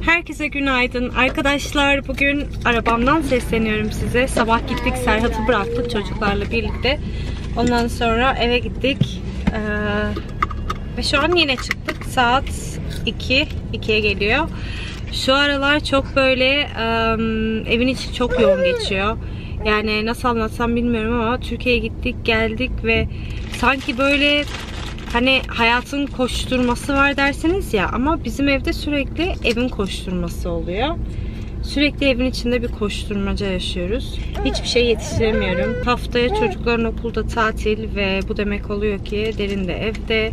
Herkese günaydın. Arkadaşlar bugün arabamdan sesleniyorum size. Sabah gittik Serhat'ı bıraktık çocuklarla birlikte. Ondan sonra eve gittik. Ee, ve şu an yine çıktık. Saat 2. 2'ye geliyor. Şu aralar çok böyle ım, evin içi çok yoğun geçiyor. Yani nasıl anlatsam bilmiyorum ama Türkiye'ye gittik geldik ve sanki böyle hani hayatın koşturması var dersiniz ya ama bizim evde sürekli evin koşturması oluyor. Sürekli evin içinde bir koşturmaca yaşıyoruz. Hiçbir şey yetiştiremiyorum. Haftaya çocukların okulda tatil ve bu demek oluyor ki derin de evde.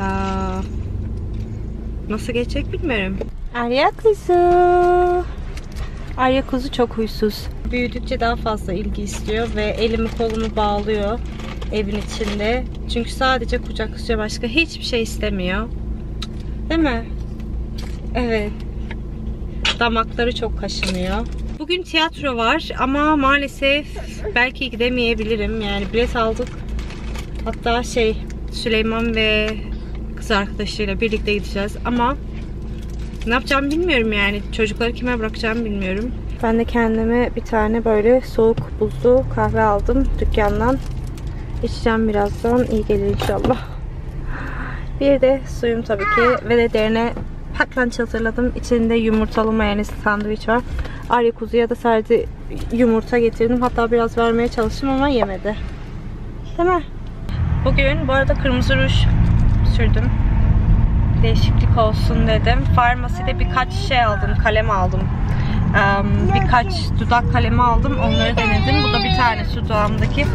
Aa, nasıl geçecek bilmiyorum. Arya kuzu. Arya kuzu çok huysuz. Büyüdükçe daha fazla ilgi istiyor ve elimi kolumu bağlıyor evin içinde. Çünkü sadece kucaklayacak başka hiçbir şey istemiyor. Değil mi? Evet. Damakları çok kaşınıyor. Bugün tiyatro var ama maalesef belki gidemeyebilirim. Yani bilet aldık. Hatta şey Süleyman ve kız arkadaşıyla birlikte gideceğiz ama ne yapacağımı bilmiyorum yani. Çocukları kime bırakacağımı bilmiyorum. Ben de kendime bir tane böyle soğuk buzlu kahve aldım dükkandan. İçeceğim birazdan. İyi gelir inşallah. Bir de suyum tabii ki. Ve de derine lunch hazırladım. İçinde yumurtalı mayonez sandviç var. Arya kuzuya da sadece yumurta getirdim. Hatta biraz vermeye çalıştım ama yemedi. Değil mi? Bugün bu arada kırmızı ruj sürdüm. Değişiklik olsun dedim. Farmaside birkaç şey aldım. Kalem aldım. Um, birkaç dudak kalemi aldım. Onları denedim. Bu da bir tane dudağımdaki.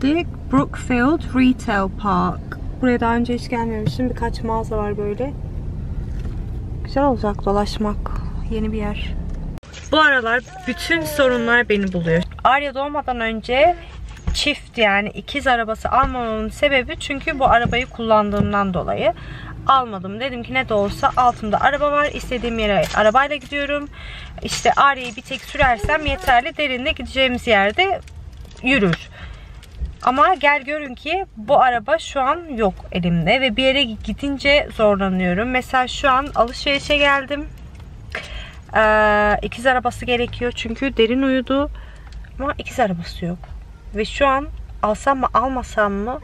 Geldik. Brookfield Retail Park. Buraya daha önce hiç gelmemiştim. Birkaç mağaza var böyle. Güzel olacak dolaşmak. Yeni bir yer. Bu aralar bütün sorunlar beni buluyor. Arya doğmadan önce çift yani ikiz arabası almamamın sebebi çünkü bu arabayı kullandığımdan dolayı almadım. Dedim ki ne de olsa altımda araba var. İstediğim yere arabayla gidiyorum. İşte Arya'yı bir tek sürersem yeterli. Derinle gideceğimiz yerde yürür. Ama gel görün ki bu araba şu an yok elimde ve bir yere gidince zorlanıyorum. Mesela şu an alışverişe geldim. Ee, ikiz arabası gerekiyor çünkü derin uyudu ama ikiz arabası yok. Ve şu an alsam mı almasam mı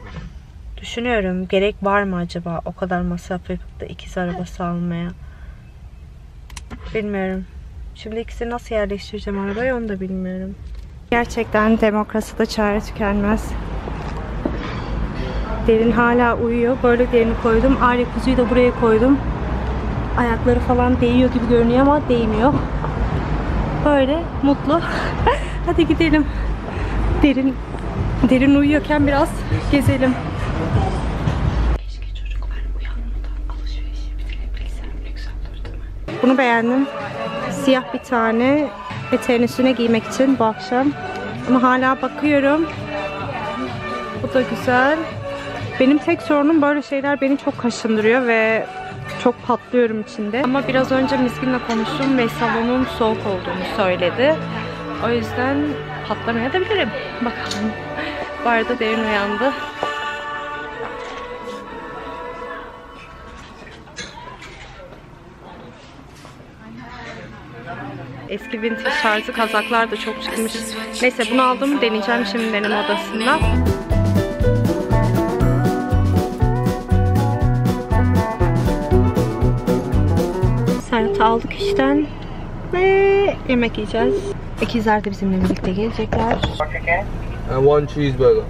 düşünüyorum. Gerek var mı acaba o kadar masraf yapıp da ikiz arabası almaya? Bilmiyorum. Şimdi ikisini nasıl yerleştireceğim arabayı onu da bilmiyorum. Gerçekten demokraside çare tükenmez. Derin hala uyuyor. Böyle derini koydum. Arya kuzuyu da buraya koydum. Ayakları falan değiyor gibi görünüyor ama değmiyor. Böyle mutlu. Hadi gidelim. Derin derin uyuyorken biraz gezelim. Bunu beğendim. Siyah bir tane eteğin üstüne giymek için bu akşam. Ama hala bakıyorum. Bu da güzel. Benim tek sorunum böyle şeyler beni çok kaşındırıyor ve çok patlıyorum içinde. Ama biraz önce Miskin'le konuştum ve salonun soğuk olduğunu söyledi. O yüzden patlamayabilirim. Bakalım. Bu arada derin uyandı. Eski vintage tarzı kazaklar da çok çıkmış. Neyse bunu aldım. Deneyeceğim şimdi deneme odasında. Aldık işten. Ve yemek yiyeceğiz. İkizler de bizimle birlikte gelecekler. And one cheeseburger.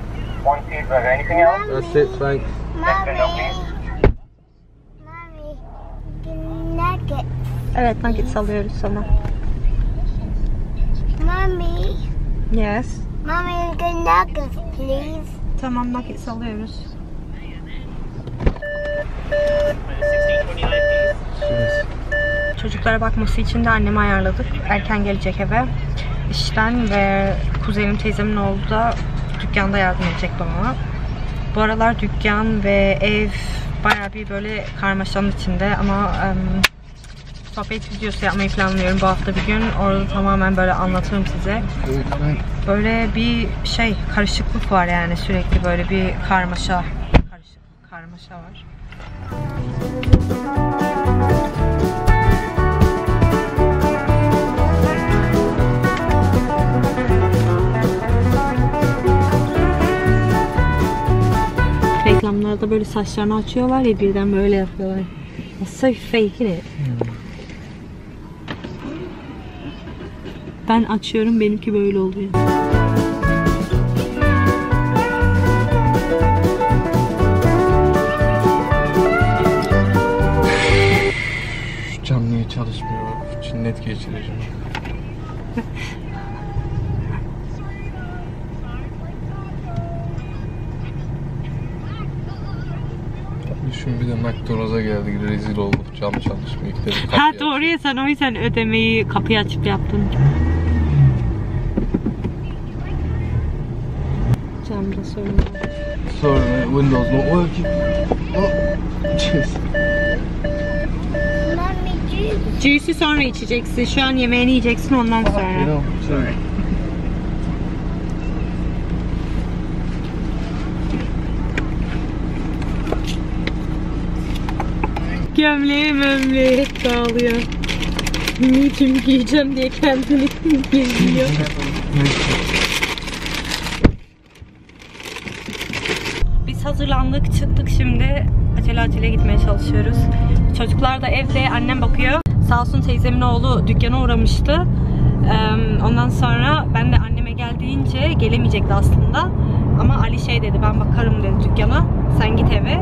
One cheeseburger. Anything else? That's it, thanks. Mommy, nuggets. Evet nuggets alıyoruz sana. Mommy, Yes. mommy, nuggets, please. Tamam nuggets alıyoruz. Çocuklara bakması için de annemi ayarladık. Erken gelecek eve. İşten ve kuzenim teyzemin oğlu da dükkanda yardım edecek bana. Bu aralar dükkan ve ev bayağı bir böyle karmaşanın içinde ama em, sohbet videosu yapmayı planlıyorum bu hafta bir gün. Orada tamamen böyle anlatırım size. Böyle bir şey karışıklık var yani sürekli böyle bir karmaşa karışık karmaşa var. Reklamlarda böyle saçlarını açıyorlar ya birden böyle yapıyorlar. So fake it? Ben açıyorum benimki böyle oluyor. Şu cam niye çalışmıyor? Cinnet geçireceğim. Düşün bir de McDonald's'a geldik rezil olduk cam çalışmıyor. Ha doğru ya sen o yüzden ödemeyi kapıyı açıp yaptın. Camda sorun var. Sorry man, Windows not working. Oh, jeez. Mommy, juice. Juice'ü sonra içeceksin. Şu an yemeğini yiyeceksin ondan You sonra. know, sorry. Gömleği mömleği hep dağılıyor. Niçin giyeceğim diye kendini geziyor. Biz hazırlandık, çıktık şimdi. Acele acele gitmeye çalışıyoruz. Çocuklar da evde, annem bakıyor. Sağ olsun teyzemin oğlu dükkana uğramıştı. Ondan sonra ben de anneme gel deyince gelemeyecekti aslında. Ama Ali şey dedi, ben bakarım dedi dükkana. Sen git eve.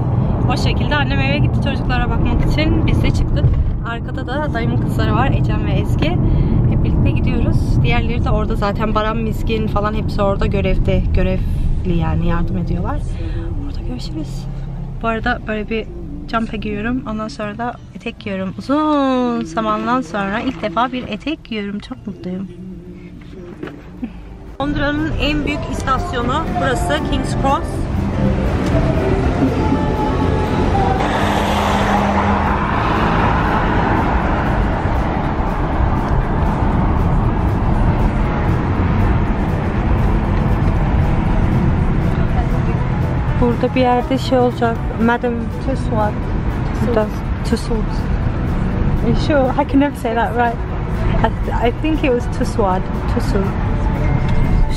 O şekilde annem eve gitti çocuklara bakmak için. Biz de çıktık. Arkada da dayımın kızları var, Ecem ve Ezgi. Hep birlikte gidiyoruz. Diğerleri de orada zaten Baran Mizgin falan hepsi orada görevde. Görevli yani yardım ediyorlar. Orada görüşürüz. Bu arada böyle bir jumper giyiyorum. Ondan sonra da etek giyiyorum. Uzun zamandan sonra ilk defa bir etek giyiyorum. Çok mutluyum. Londra'nın en büyük istasyonu burası King's Cross. Burada bir yerde şey olacak. Madam Tussauds. Burada. Tussauds. Are you sure? I can never say that right. I, I think it was Tussauds. Tussauds.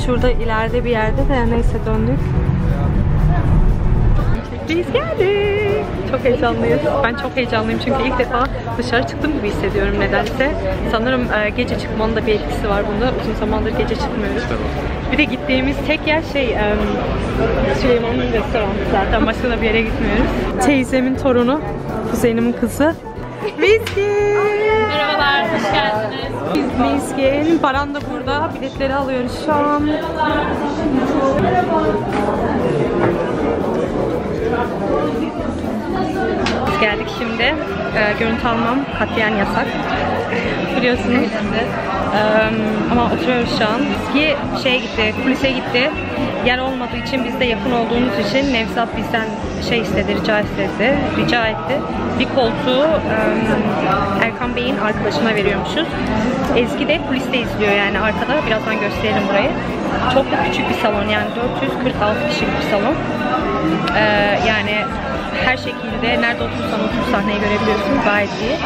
Şurada ileride bir yerde de neyse döndük. Biz geldik. Çok heyecanlıyız. Ben çok heyecanlıyım çünkü ilk defa dışarı çıktım gibi hissediyorum nedense. Sanırım e, gece çıkmanın da bir etkisi var bunda. Uzun zamandır gece çıkmıyoruz. Bir de gittiğimiz tek yer şey e, Süleyman'ın restoranı zaten. Başka da bir yere gitmiyoruz. Teyzemin torunu, kuzenimin kızı. Miskin. Merhabalar, hoş geldiniz. Miskin. Baran da burada. Biletleri alıyoruz şu an. Biz geldik şimdi. Ee, görüntü almam katiyen yasak. Biliyorsunuz. Ee, ama oturuyoruz şu an. Ki şeye gitti, kulise gitti. Yer olmadığı için biz de yakın olduğumuz için Nevzat bizden şey istedi, rica istedi, rica etti. Bir koltuğu em, Erkan Bey'in arkadaşına veriyormuşuz. Ezgi de kuliste izliyor yani arkada. Birazdan gösterelim burayı. Çok da küçük bir salon yani 446 kişilik bir salon. Ee, yani her şekilde nerede oturursan otur sahneyi görebiliyorsun gayet iyi.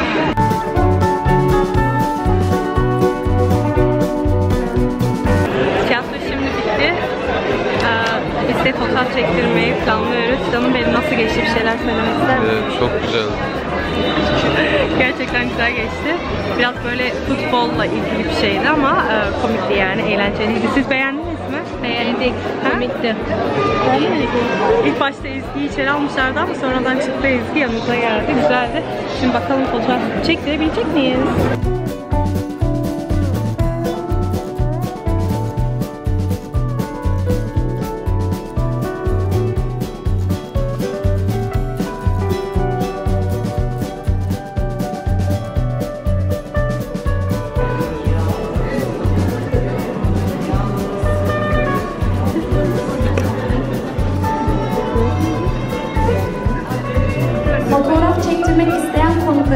Tiyatro şimdi bitti. Ee, biz de fotoğraf çektirmeyi planlıyoruz. Canım benim nasıl geçti bir şeyler söylemek ister misin? Evet, çok güzel. Gerçekten güzel geçti. Biraz böyle futbolla ilgili bir şeydi ama e, komikti yani, eğlenceliydi. Siz beğendiniz mi? mi? Beğendik. Komikti. İlk başta Ezgi'yi içeri almışlardı ama sonradan çıktı Ezgi yanımıza geldi. Güzeldi. Şimdi bakalım fotoğraf çektirebilecek miyiz?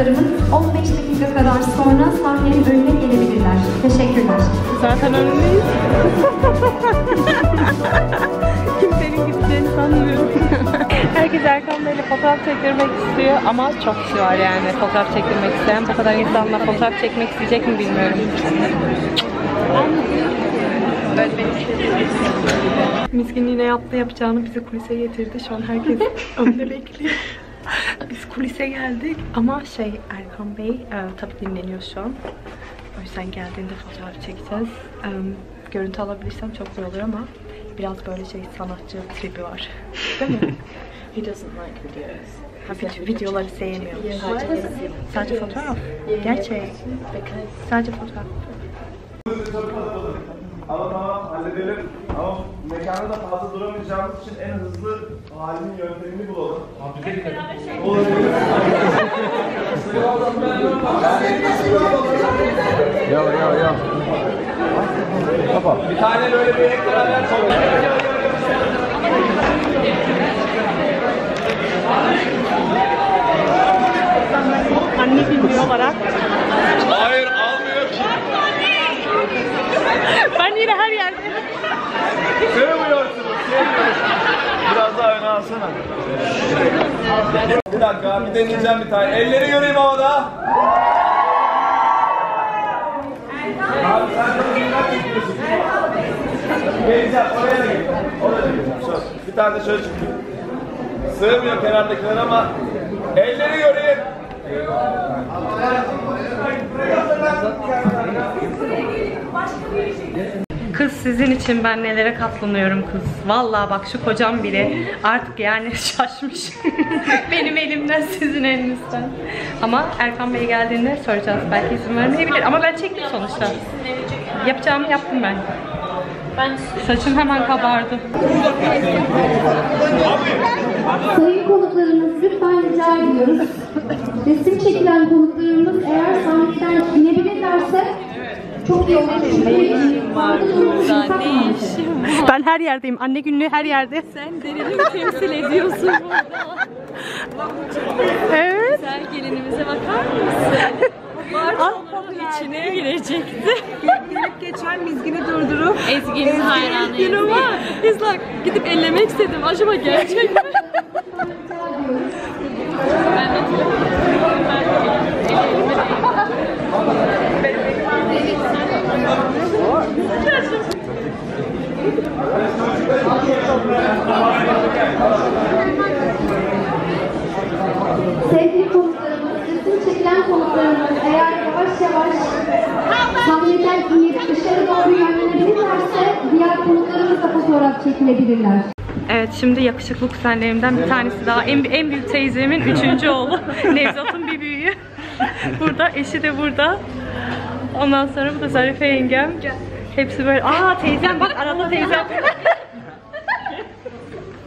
Konuklarımız 15 dakika kadar sonra sahnenin önüne gelebilirler. Teşekkürler. Zaten önündeyiz. Kimsenin gideceğini sanmıyorum. Herkes Erkan Bey'le fotoğraf çektirmek istiyor ama çok kişi var yani fotoğraf çektirmek isteyen. Bu kadar insanla fotoğraf çekmek isteyecek mi bilmiyorum. Miskin yine yaptı yapacağını bizi kulise getirdi. Şu an herkes önde bekliyor. Biz kulise geldik ama şey Erkan Bey e, tabii dinleniyor şu an. O yüzden geldiğinde fotoğraf çekeceğiz. E, görüntü alabilirsem çok güzel olur ama biraz böyle şey sanatçı tribi var. Değil mi? He doesn't like videos. Ha, vid- videoları sevmiyor. Sadece fotoğraf. Gerçek. Sadece fotoğraf. Ama tamam halledelim. Ama mekanda da fazla duramayacağımız için en hızlı halinin yöntemini bulalım. Olabilir. Ya ya ya. Bir tane böyle bir hep beraber çalalım. Anne filmi olarak. Hayır almıyor ki. Ben yine her yerde. Sığmıyorsunuz. Biraz daha öne alsana. Bir dakika bir deneyeceğim bir tane. Elleri göreyim havada. Abi sen de minnak çekiyorsun. Geleceğim oraya da geleceğim. Oraya da geleceğim. Söz. Bir tane de şöyle çıkayım. Sığmıyor kenardakiler ama elleri göreyim. Kız sizin için ben nelere katlanıyorum kız. Vallahi bak şu kocam bile artık yani şaşmış. Benim elimden sizin elinizden. Ama Erkan Bey geldiğinde soracağız. Belki izin vermeyebilir ama ben çektim sonuçta. Yapacağımı yaptım ben. Ben Saçım hemen kabardı. Sayın konuklarımız lütfen rica ediyoruz. Resim çekilen konuklarımız eğer sahneden inebilirlerse çok iyi maalesef. Ben her yerdeyim. Anne günlüğü her yerde. sen derini temsil ediyorsun burada. Evet. Güzel gelinimize bakar mısın? Bartolonun içine girecekti. Gelip geçen mizgini durdurup Ezgi'nin hayranıyım. You know what? He's like, gidip ellemek istedim. Acaba gerçek mi? ben de Sevgili konuklarımız, resim çekilen konuklarımız eğer yavaş yavaş sahneden inip dışarı doğru yönlenebilirlerse diğer konuklarımızla fotoğraf çekilebilirler. Evet şimdi yakışıklı kuzenlerimden bir tanesi daha. En, en büyük teyzemin üçüncü oğlu. Nevzat'ın bir büyüğü. burada. Eşi de burada. Ondan sonra bu da Zarife yengem. Hepsi böyle. Aa teyzem bak arada teyzem.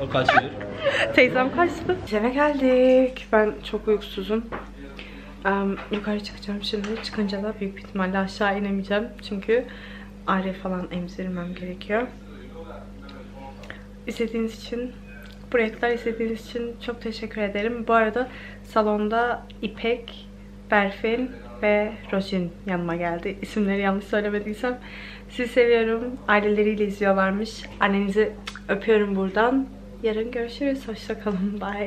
O kaçıyor. Teyzem kaçtı. Eve geldik. Ben çok uykusuzum. Em, yukarı çıkacağım şimdi. Çıkınca da büyük bir ihtimalle aşağı inemeyeceğim. Çünkü Arya falan emzirmem gerekiyor. İzlediğiniz için, buraya kadar izlediğiniz için çok teşekkür ederim. Bu arada salonda İpek, Berfin ve Rojin yanıma geldi. İsimleri yanlış söylemediysem. Sizi seviyorum. Aileleriyle izliyorlarmış. Annenizi öpüyorum buradan. Yarın görüşürüz. Hoşçakalın. Bye.